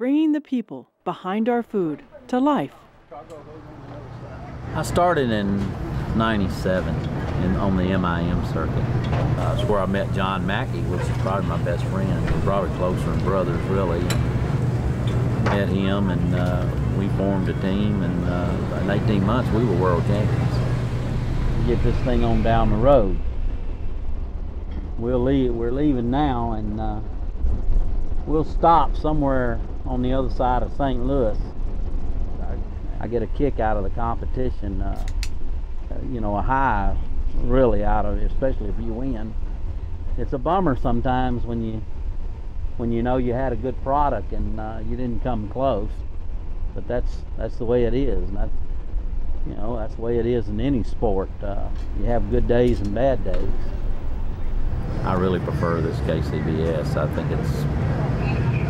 bringing the people behind our food to life. I started in 97 in, on the MIM circuit. Uh, where I met John Mackey, which is probably my best friend. We're probably closer than brothers, really. Met him and uh, we formed a team and uh, in 18 months we were world champions. Get this thing on down the road. We'll leave, we're leaving now and uh, we'll stop somewhere on the other side of St. Louis. I, I get a kick out of the competition, uh, you know, a high really out of it, especially if you win. It's a bummer sometimes when you when you know you had a good product and uh, you didn't come close. But that's that's the way it is, and that you know that's the way it is in any sport. Uh, you have good days and bad days. I really prefer this KCBS. I think it's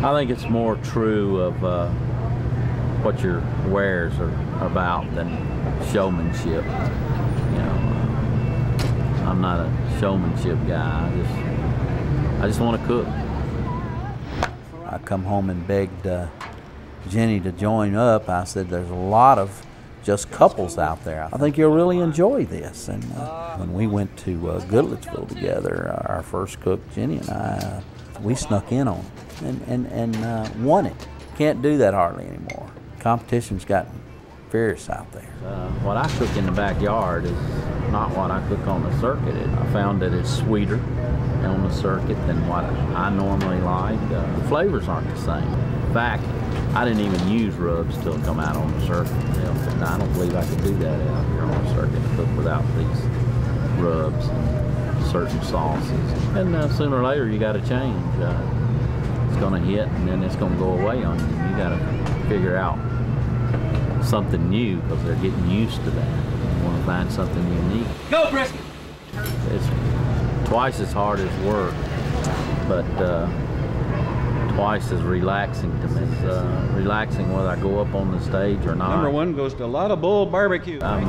I think it's more true of uh, what your wares are about than showmanship. You know, I'm not a showmanship guy. I just I just want to cook. I come home and begged uh, Jenny to join up. I said, "There's a lot of just couples out there. I think you'll really enjoy this." And uh, when we went to uh, Goodlettsville together, our first cook, Jenny and I, uh, we snuck in on it and and and uh, won it. Can't do that hardly anymore. Competition's gotten fierce out there. Uh, what I cook in the backyard is not what I cook on the circuit. It, I found that it's sweeter on the circuit than what I normally like. Uh, the flavors aren't the same. In fact, I didn't even use rubs till come out on the circuit. Know, I don't believe I could do that out here on the circuit to cook without these rubs and certain sauces. And uh, sooner or later, you got to change. Uh, it's going to hit, and then it's going to go away on you. You got to figure out something new because they're getting used to that. You want to find something unique. Go, brisket! It's twice as hard as work, but uh, twice as relaxing to me. It's uh, relaxing whether I go up on the stage or not. Number one goes to a lot of Bull Barbecue. I'm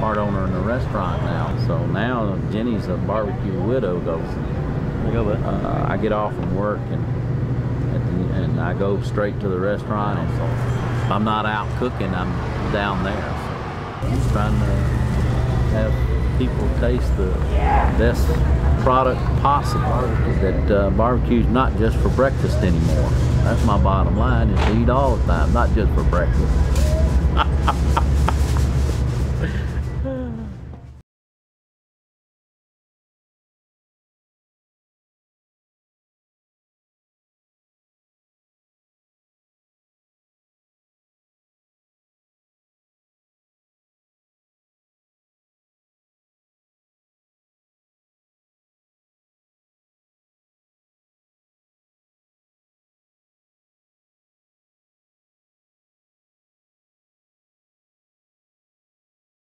part owner in the restaurant now, so now Jenny's a barbecue widow. Goes, uh, I get off from work and and I go straight to the restaurant. And I'm not out cooking, I'm down there. So I'm trying to have people taste the best product possible. That uh, barbecue's not just for breakfast anymore. That's my bottom line: is to eat all the time, not just for breakfast.